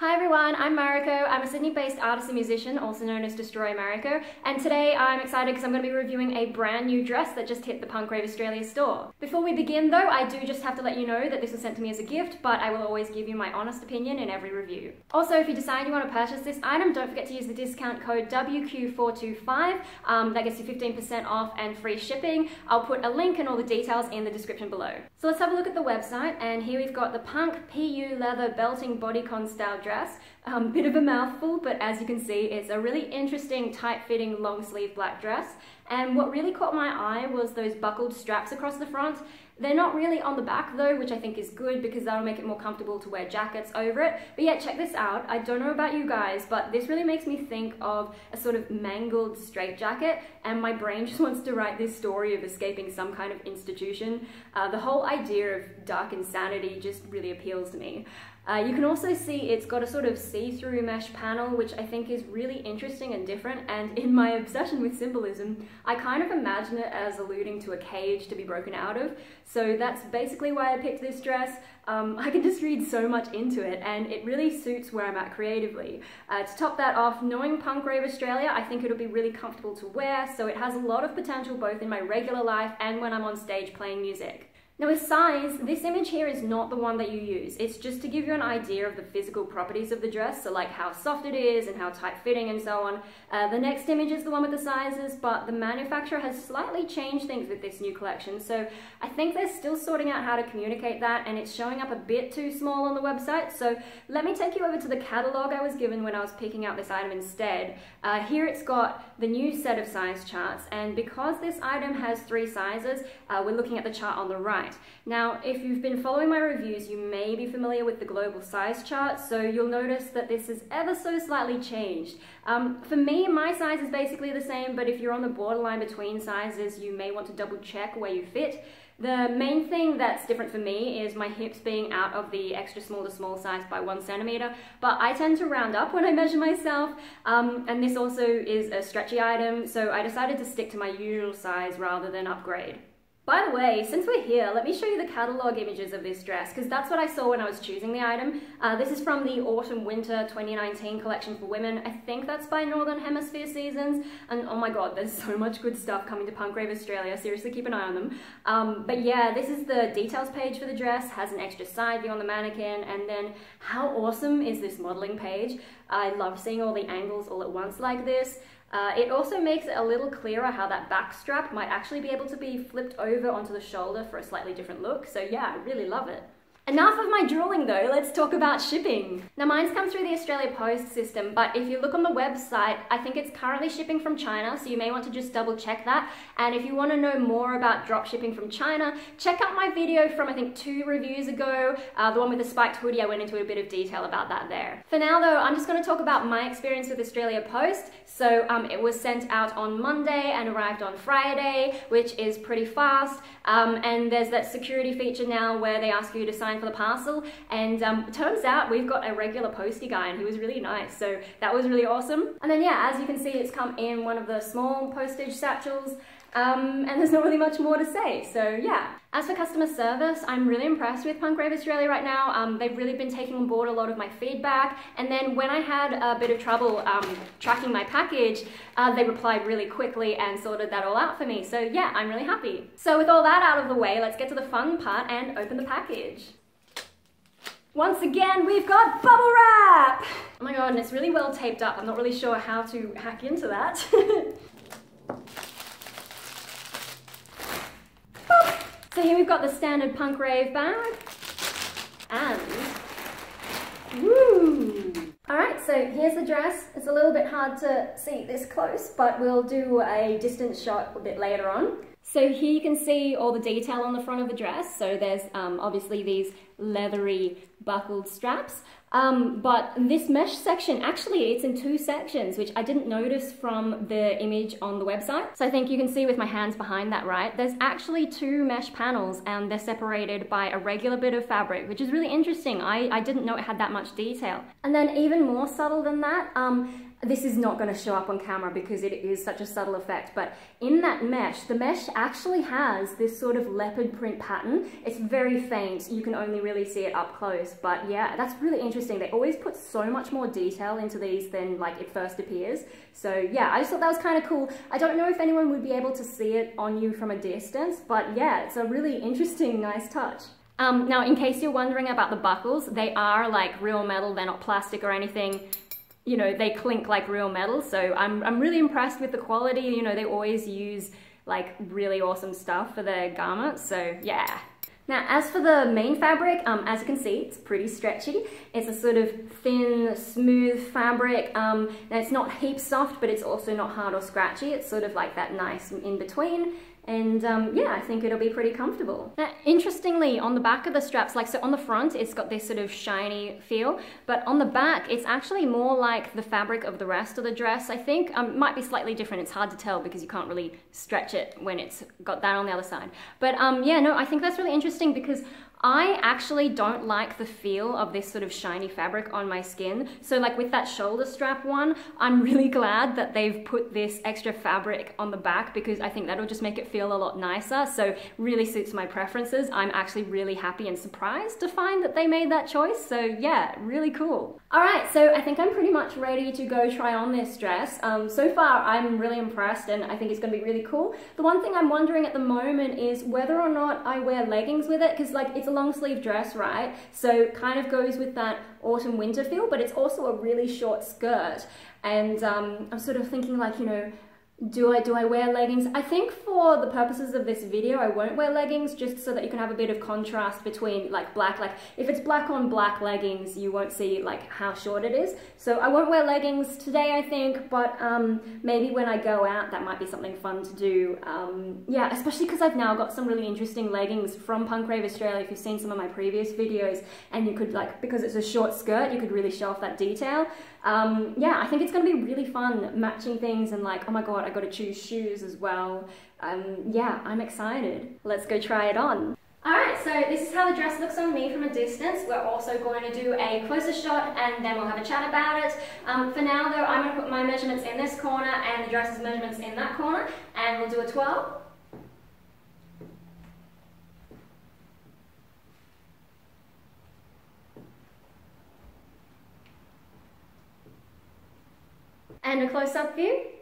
Hi everyone, I'm Mariko. I'm a Sydney-based artist and musician, also known as Destroyer Mariko, and today I'm excited because I'm going to be reviewing a brand new dress that just hit the Punk Rave Australia store. Before we begin though, I do just have to let you know that this was sent to me as a gift, but I will always give you my honest opinion in every review. Also, if you decide you want to purchase this item, don't forget to use the discount code WQ425. Um, that gets you 15% off and free shipping. I'll put a link and all the details in the description below. So let's have a look at the website, and here we've got the Punk PU leather belting bodycon style dress. Um, bit of a mouthful, but as you can see, it's a really interesting, tight-fitting, long-sleeve black dress. And what really caught my eye was those buckled straps across the front. They're not really on the back though, which I think is good because that'll make it more comfortable to wear jackets over it. But yeah, check this out. I don't know about you guys, but this really makes me think of a sort of mangled straitjacket, and my brain just wants to write this story of escaping some kind of institution. Uh, the whole idea of dark insanity just really appeals to me. Uh, you can also see it's got a sort of see-through mesh panel, which I think is really interesting and different. And in my obsession with symbolism, I kind of imagine it as alluding to a cage to be broken out of. So that's basically why I picked this dress. Um, I can just read so much into it and it really suits where I'm at creatively. Uh, to top that off, knowing Punk Rave Australia, I think it'll be really comfortable to wear, so it has a lot of potential both in my regular life and when I'm on stage playing music. Now with size, this image here is not the one that you use. It's just to give you an idea of the physical properties of the dress, so like how soft it is and how tight fitting and so on. Uh, the next image is the one with the sizes, but the manufacturer has slightly changed things with this new collection. So I think they're still sorting out how to communicate that and it's showing up a bit too small on the website. So let me take you over to the catalog I was given when I was picking out this item instead. Uh, here it's got the new set of size charts and because this item has three sizes, uh, we're looking at the chart on the right right. Now, if you've been following my reviews, you may be familiar with the global size chart, so you'll notice that this is ever so slightly changed. Um, for me, my size is basically the same, but if you're on the borderline between sizes, you may want to double check where you fit. The main thing that's different for me is my hips being out of the extra small to small size by one centimeter, but I tend to round up when I measure myself, um, and this also is a stretchy item, so I decided to stick to my usual size rather than upgrade. By the way, since we're here, let me show you the catalogue images of this dress, because that's what I saw when I was choosing the item. Uh, this is from the Autumn-Winter 2019 collection for women. I think that's by Northern Hemisphere Seasons, and oh my god, there's so much good stuff coming to Punk Rave Australia, seriously keep an eye on them. Um, but yeah, this is the details page for the dress, has an extra side view on the mannequin, and then how awesome is this modelling page? I love seeing all the angles all at once like this. Uh, it also makes it a little clearer how that back strap might actually be able to be flipped over onto the shoulder for a slightly different look. So yeah, I really love it. Enough of my drooling though, let's talk about shipping. Now mine's come through the Australia Post system, but if you look on the website, I think it's currently shipping from China, so you may want to just double check that. And if you want to know more about drop shipping from China, check out my video from I think two reviews ago, uh, the one with the spiked hoodie, I went into a bit of detail about that there. For now though, I'm just going to talk about my experience with Australia Post. So um, it was sent out on Monday and arrived on Friday, which is pretty fast. Um, and there's that security feature now where they ask you to sign for the parcel. And um, turns out we've got a regular postie guy and he was really nice. So that was really awesome. And then yeah, as you can see, it's come in one of the small postage satchels. Um, and there's not really much more to say, so yeah. As for customer service, I'm really impressed with Punk Rave Australia right now. Um, they've really been taking on board a lot of my feedback, and then when I had a bit of trouble um, tracking my package, uh, they replied really quickly and sorted that all out for me. So yeah, I'm really happy. So with all that out of the way, let's get to the fun part and open the package. Once again, we've got bubble wrap! Oh my god, and it's really well taped up. I'm not really sure how to hack into that. so here we've got the standard punk rave bag. And, woo! Alright, so here's the dress. It's a little bit hard to see this close, but we'll do a distance shot a bit later on. So here you can see all the detail on the front of the dress. So there's um, obviously these leathery buckled straps. Um, but this mesh section, actually it's in two sections, which I didn't notice from the image on the website. So I think you can see with my hands behind that, right? There's actually two mesh panels and they're separated by a regular bit of fabric, which is really interesting. I, I didn't know it had that much detail. And then even more subtle than that, um, this is not going to show up on camera because it is such a subtle effect, but in that mesh, the mesh actually has this sort of leopard print pattern. It's very faint, you can only really see it up close. But yeah, that's really interesting. They always put so much more detail into these than like it first appears. So yeah, I just thought that was kind of cool. I don't know if anyone would be able to see it on you from a distance, but yeah, it's a really interesting, nice touch. Um, now, in case you're wondering about the buckles, they are like real metal, they're not plastic or anything. You know, they clink like real metal, so I'm, I'm really impressed with the quality. You know, they always use like really awesome stuff for their garments, so yeah. Now, as for the main fabric, um, as you can see, it's pretty stretchy. It's a sort of thin, smooth fabric. Um, now, it's not heap soft, but it's also not hard or scratchy. It's sort of like that nice in between. And um, yeah, I think it'll be pretty comfortable. Now, interestingly, on the back of the straps, like so on the front, it's got this sort of shiny feel, but on the back, it's actually more like the fabric of the rest of the dress, I think. Um, might be slightly different, it's hard to tell because you can't really stretch it when it's got that on the other side. But um, yeah, no, I think that's really interesting because I actually don't like the feel of this sort of shiny fabric on my skin. So like with that shoulder strap one, I'm really glad that they've put this extra fabric on the back because I think that'll just make it feel a lot nicer. So really suits my preferences. I'm actually really happy and surprised to find that they made that choice. So yeah, really cool. All right, so I think I'm pretty much ready to go try on this dress. Um, so far, I'm really impressed and I think it's gonna be really cool. The one thing I'm wondering at the moment is whether or not I wear leggings with it because like it's a long sleeve dress, right? So kind of goes with that autumn winter feel, but it's also a really short skirt. And um, I'm sort of thinking like, you know, do I do I wear leggings? I think for the purposes of this video, I won't wear leggings just so that you can have a bit of contrast between like black, like if it's black on black leggings, you won't see like how short it is. So I won't wear leggings today, I think, but um, maybe when I go out, that might be something fun to do. Um, yeah, especially because I've now got some really interesting leggings from Punk Rave Australia. If you've seen some of my previous videos and you could like, because it's a short skirt, you could really show off that detail. Um, yeah, I think it's going to be really fun matching things and like, oh my god, I got to choose shoes as well. Um, yeah, I'm excited. Let's go try it on. Alright, so this is how the dress looks on me from a distance. We're also going to do a closer shot and then we'll have a chat about it. Um, for now though, I'm going to put my measurements in this corner and the dress's measurements in that corner and we'll do a 12. And a close-up view.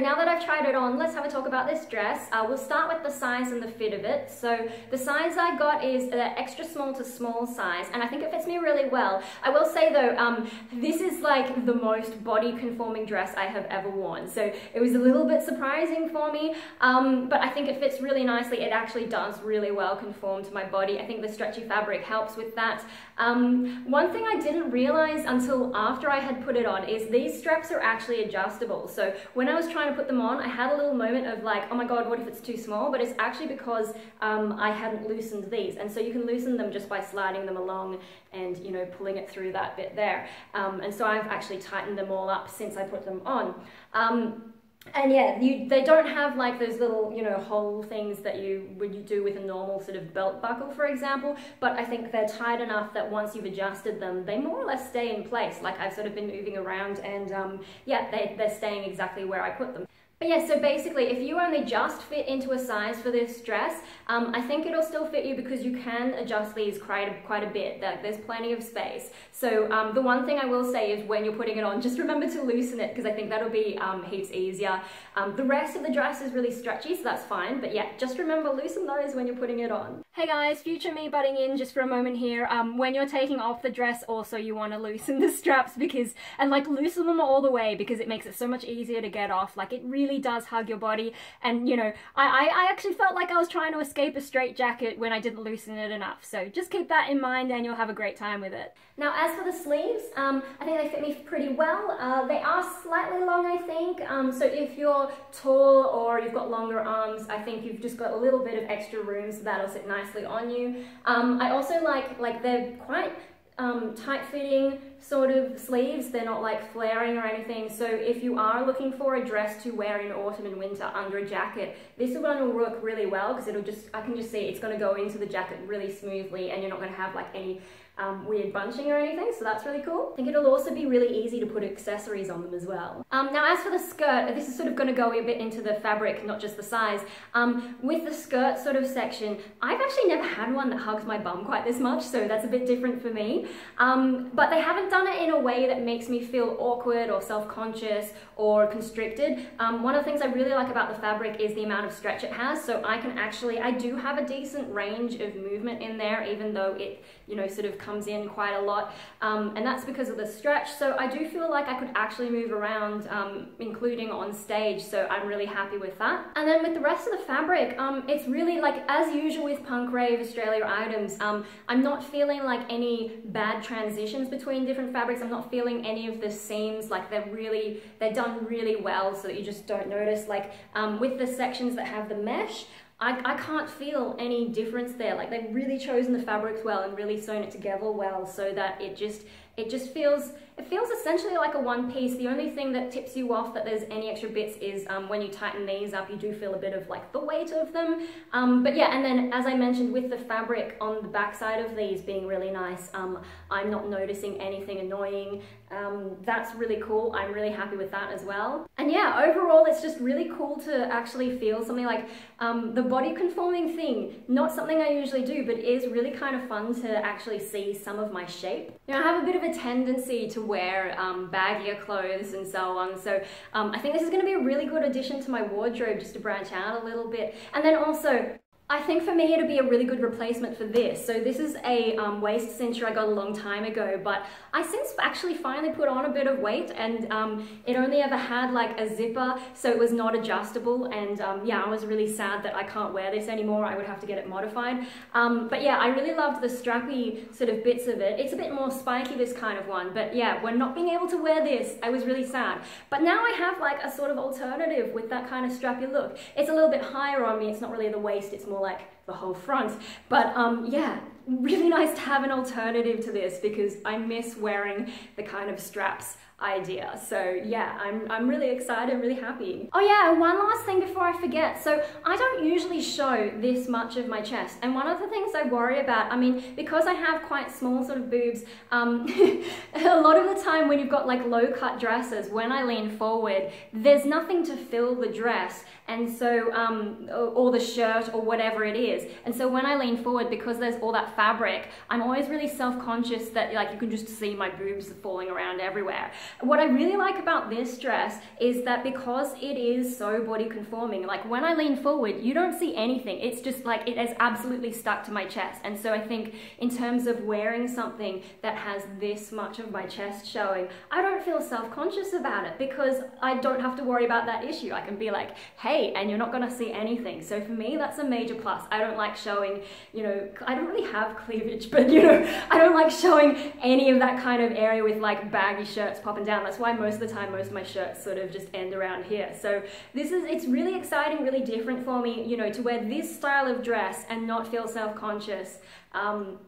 Now that I've tried it on, let's have a talk about this dress. Uh, we'll start with the size and the fit of it. So the size I got is uh, extra small to small size, and I think it fits me really well. I will say though, um, this is like the most body conforming dress I have ever worn. So it was a little bit surprising for me, um, but I think it fits really nicely. It actually does really well conform to my body. I think the stretchy fabric helps with that. Um, one thing I didn't realize until after I had put it on is these straps are actually adjustable. So when I was trying to put them on, I had a little moment of like, oh my god, what if it's too small? But it's actually because um, I hadn't loosened these. And so you can loosen them just by sliding them along and, you know, pulling it through that bit there. Um, and so I've actually tightened them all up since I put them on. Um, and yeah, you, they don't have like those little, you know, hole things that you would you do with a normal sort of belt buckle, for example. But I think they're tight enough that once you've adjusted them, they more or less stay in place. Like I've sort of been moving around and um, yeah, they, they're staying exactly where I put them. But yeah, so basically, if you only just fit into a size for this dress, um, I think it'll still fit you because you can adjust these quite a, quite a bit. There's plenty of space. So um, the one thing I will say is when you're putting it on, just remember to loosen it because I think that'll be um, heaps easier. Um, the rest of the dress is really stretchy, so that's fine. But yeah, just remember loosen those when you're putting it on. Hey guys, future me butting in just for a moment here. Um, when you're taking off the dress, also you want to loosen the straps because, and like loosen them all the way because it makes it so much easier to get off. Like it really does hug your body. And you know, I, I, I actually felt like I was trying to escape a straight jacket when I didn't loosen it enough. So just keep that in mind and you'll have a great time with it. Now as for the sleeves, um, I think they fit me pretty well. Uh, they are slightly long, I think. Um, so if you're tall or you've got longer arms, I think you've just got a little bit of extra room so that'll sit nicely on you. Um, I also like, like they're quite um, tight fitting, sort of sleeves. They're not like flaring or anything. So if you are looking for a dress to wear in autumn and winter under a jacket, this one will work really well because it'll just, I can just see it's going to go into the jacket really smoothly and you're not going to have like any um, weird bunching or anything, so that's really cool. I think it'll also be really easy to put accessories on them as well. Um, now as for the skirt, this is sort of going to go a bit into the fabric, not just the size. Um, with the skirt sort of section, I've actually never had one that hugs my bum quite this much, so that's a bit different for me. Um, but they haven't done it in a way that makes me feel awkward or self-conscious or constricted. Um, one of the things I really like about the fabric is the amount of stretch it has, so I can actually, I do have a decent range of movement in there, even though it, you know, sort of comes in quite a lot, um, and that's because of the stretch. So I do feel like I could actually move around, um, including on stage, so I'm really happy with that. And then with the rest of the fabric, um, it's really like, as usual with Punk Rave Australia items, um, I'm not feeling like any bad transitions between different fabrics. I'm not feeling any of the seams, like they're really, they're done really well so that you just don't notice. Like um, with the sections that have the mesh, I, I can't feel any difference there. Like they've really chosen the fabrics well and really sewn it together well so that it just it just feels it feels essentially like a one piece. The only thing that tips you off that there's any extra bits is um, when you tighten these up, you do feel a bit of like the weight of them. Um, but yeah, and then as I mentioned with the fabric on the back side of these being really nice, um, I'm not noticing anything annoying. Um, that's really cool. I'm really happy with that as well. And yeah, overall, it's just really cool to actually feel something like um, the body conforming thing. Not something I usually do, but is really kind of fun to actually see some of my shape. Now, I have a bit of a tendency to wear um, baggier clothes and so on. So um, I think this is going to be a really good addition to my wardrobe just to branch out a little bit. And then also I think for me it'd be a really good replacement for this. So this is a um, waist cincher I got a long time ago, but I since actually finally put on a bit of weight and um, it only ever had like a zipper, so it was not adjustable. And um, yeah, I was really sad that I can't wear this anymore. I would have to get it modified. Um, but yeah, I really loved the strappy sort of bits of it. It's a bit more spiky, this kind of one, but yeah, when not being able to wear this, I was really sad. But now I have like a sort of alternative with that kind of strappy look. It's a little bit higher on me. It's not really the waist, it's more more like the whole front. But um, yeah, really nice to have an alternative to this because I miss wearing the kind of straps idea. So yeah, I'm, I'm really excited, I'm really happy. Oh yeah, one last thing before I forget. So I don't usually show this much of my chest. And one of the things I worry about, I mean, because I have quite small sort of boobs, um, a lot of the time when you've got like low cut dresses, when I lean forward, there's nothing to fill the dress. And so, um, or the shirt or whatever it is. And so when I lean forward, because there's all that fabric, I'm always really self-conscious that like you can just see my boobs falling around everywhere. What I really like about this dress is that because it is so body conforming, like when I lean forward, you don't see anything. It's just like it is absolutely stuck to my chest. And so I think in terms of wearing something that has this much of my chest showing, I don't feel self-conscious about it because I don't have to worry about that issue. I can be like, hey, and you're not gonna see anything. So for me, that's a major plus. I don't like showing, you know, I don't really have cleavage, but you know, I don't like showing any of that kind of area with like baggy shirts popping down. That's why most of the time, most of my shirts sort of just end around here. So this is, it's really exciting, really different for me, you know, to wear this style of dress and not feel self-conscious. Um,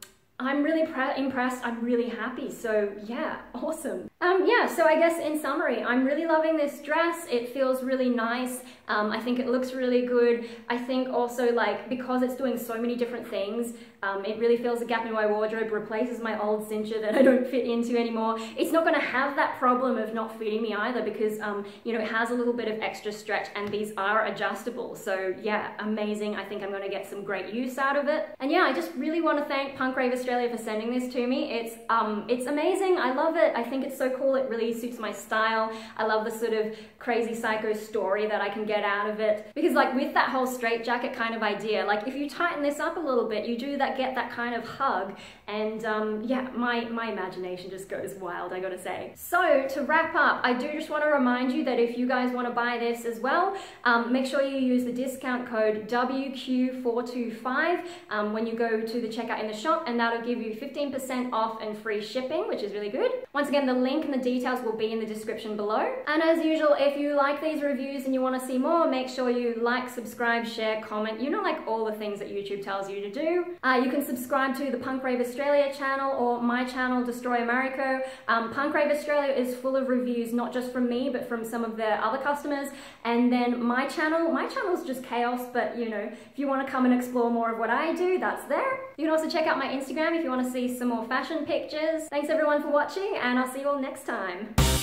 I'm really impressed. I'm really happy. So yeah, awesome. Um, yeah, so I guess in summary, I'm really loving this dress. It feels really nice. Um, I think it looks really good. I think also like because it's doing so many different things, um, it really fills a gap in my wardrobe, replaces my old cincher that I don't fit into anymore. It's not gonna have that problem of not fitting me either because, um, you know, it has a little bit of extra stretch and these are adjustable. So yeah, amazing. I think I'm gonna get some great use out of it. And yeah, I just really wanna thank Punk Rave Australia for sending this to me. It's, um, it's amazing. I love it. I think it's so cool. It really suits my style. I love the sort of crazy psycho story that I can get out of it. Because like with that whole straight jacket kind of idea, like if you tighten this up a little bit, you do that get that kind of hug. And um, yeah, my, my imagination just goes wild, I gotta say. So to wrap up, I do just wanna remind you that if you guys wanna buy this as well, um, make sure you use the discount code WQ425 um, when you go to the checkout in the shop and that'll give you 15% off and free shipping, which is really good. Once again, the link link and the details will be in the description below. And as usual, if you like these reviews and you want to see more, make sure you like, subscribe, share, comment, you know like all the things that YouTube tells you to do. Uh, you can subscribe to the Punk Rave Australia channel or my channel, Destroyer Mariko. Um, Punk Rave Australia is full of reviews, not just from me, but from some of their other customers. And then my channel, my channel is just chaos, but you know, if you want to come and explore more of what I do, that's there. You can also check out my Instagram if you want to see some more fashion pictures. Thanks everyone for watching, and I'll see you all next time.